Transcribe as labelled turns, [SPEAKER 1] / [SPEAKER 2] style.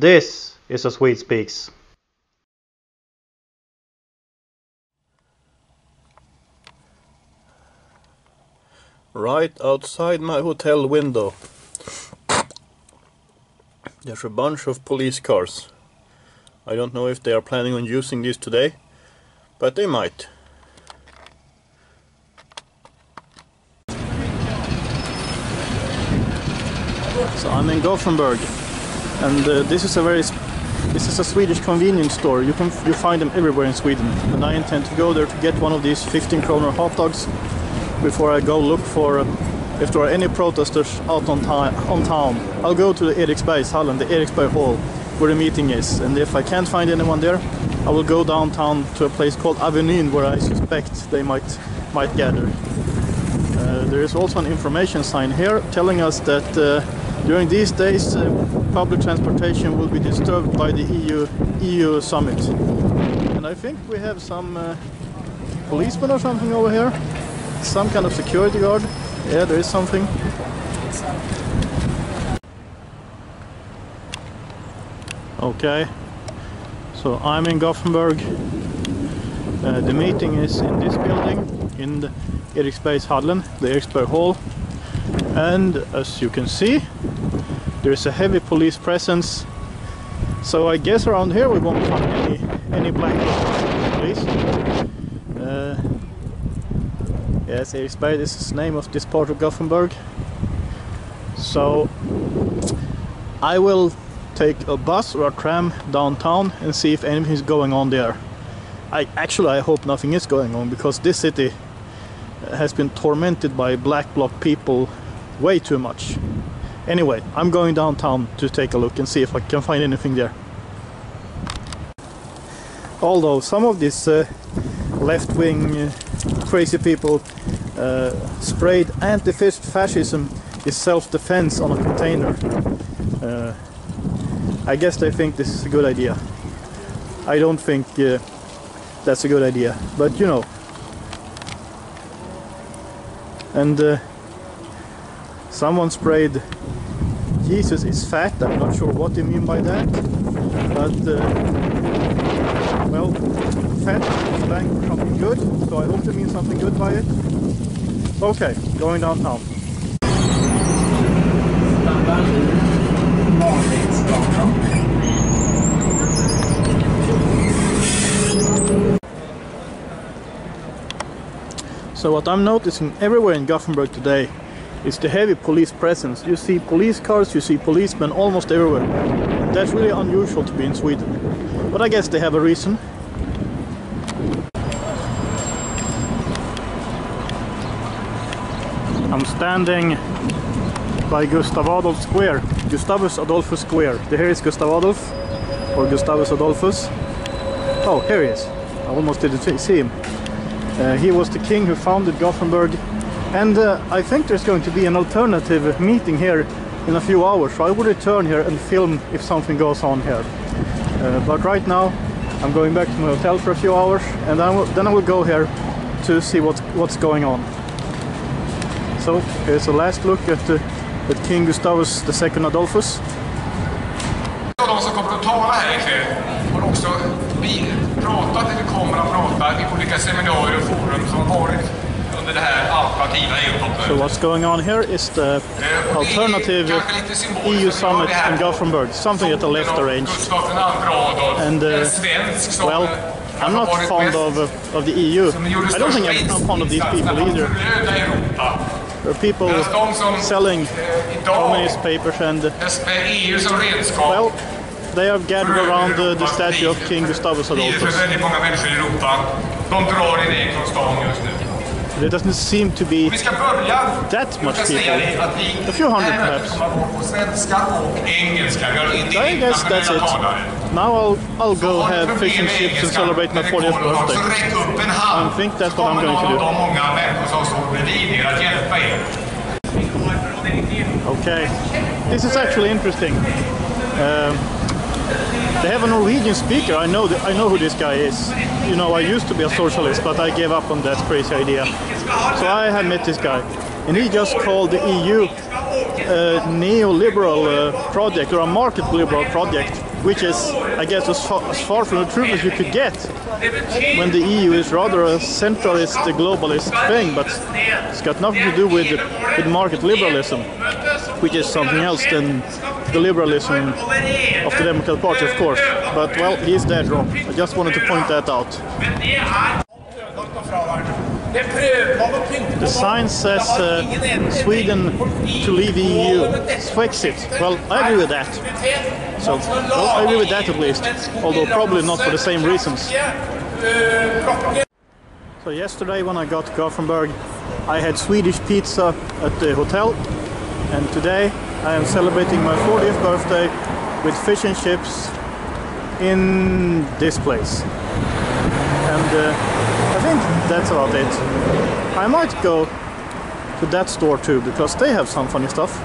[SPEAKER 1] This is a Swede Speaks. Right outside my hotel window there's a bunch of police cars. I don't know if they are planning on using these today, but they might. So I'm in Gothenburg, and uh, this is a very this is a Swedish convenience store. You can you find them everywhere in Sweden, and I intend to go there to get one of these 15 kroner hot dogs before I go look for. Uh, if there are any protesters out on, on town, I'll go to the Eriksbergshallen, the Eriksberg Hall, where the meeting is. And if I can't find anyone there, I will go downtown to a place called Avenyn, where I suspect they might might gather. Uh, there is also an information sign here telling us that uh, during these days uh, public transportation will be disturbed by the EU EU summit. And I think we have some uh, policemen or something over here, some kind of security guard. Yeah, there is something. Okay, so I'm in Gothenburg. Uh, the meeting is in this building, in the Eriksbergshallen, the Eriksberg Hall. And as you can see, there is a heavy police presence. So I guess around here we won't find any, any black police. Uh, yes, Eriksberg this is the name of this part of Gothenburg. So I will take a bus or a tram downtown and see if anything is going on there. I actually I hope nothing is going on because this city has been tormented by black bloc people way too much. Anyway, I'm going downtown to take a look and see if I can find anything there. Although some of these uh, left-wing uh, crazy people uh, sprayed anti-fascism is self-defense on a container. Uh, I guess they think this is a good idea. I don't think uh, that's a good idea, but you know. And uh, someone sprayed Jesus is fat. I'm not sure what they mean by that, but uh, well, fat is slang for something good, so I hope they mean something good by it. Okay, going downtown. So what I'm noticing everywhere in Gothenburg today is the heavy police presence. You see police cars, you see policemen almost everywhere. And that's really unusual to be in Sweden. But I guess they have a reason. I'm standing by Gustav Adolf Square, Gustavus Adolphus Square. Here is Gustav Adolf, or Gustavus Adolphus. Oh, here he is. I almost didn't see him. Uh, he was the king who founded Gothenburg and uh, I think there's going to be an alternative meeting here in a few hours so I will return here and film if something goes on here. Uh, but right now I'm going back to my hotel for a few hours and then I will go here to see what's, what's going on. So here's a last look at, uh, at King Gustavus II Adolphus.
[SPEAKER 2] Seminarier och forum som varit under det här alternativa EU-toppmötet.
[SPEAKER 1] So what's going on here is the alternative EU summit in Gothenburg, something that the left arranged. And uh, well, I'm not fond of, uh, of the EU. I don't think I'm, I'm fond of these people either. There are people selling communist papers and well, they have gathered around the, the statue of King Gustavus Adolphus. There doesn't seem to be that much people. A few hundred perhaps. I guess that's it. Now I'll, I'll go have fish and chips and celebrate my 40th birthday. I think that's what I'm going to do. Okay, this is actually interesting. Um, they have a Norwegian speaker. I know I know who this guy is. You know, I used to be a socialist, but I gave up on that crazy idea. So I have met this guy, and he just called the EU a neoliberal uh, project or a market liberal project. which is, I guess, as far, as far from the truth as you could get when the EU is rather a centralist, a globalist thing, but it's got nothing to do with, with market liberalism, which is something else than the liberalism of the Democratic Party, of course. But well, he's dead wrong. I just wanted to point that out. The sign says uh, Sweden to leave EU, Swexit. Well, I agree with that. So, well, I agree with that at least, although probably not for the same reasons. So yesterday when I got to Gothenburg, I had Swedish pizza at the hotel, and today I am celebrating my 40th birthday with fish and chips in this place. And uh, I think that's about it. I might go to that store too because they have some funny stuff.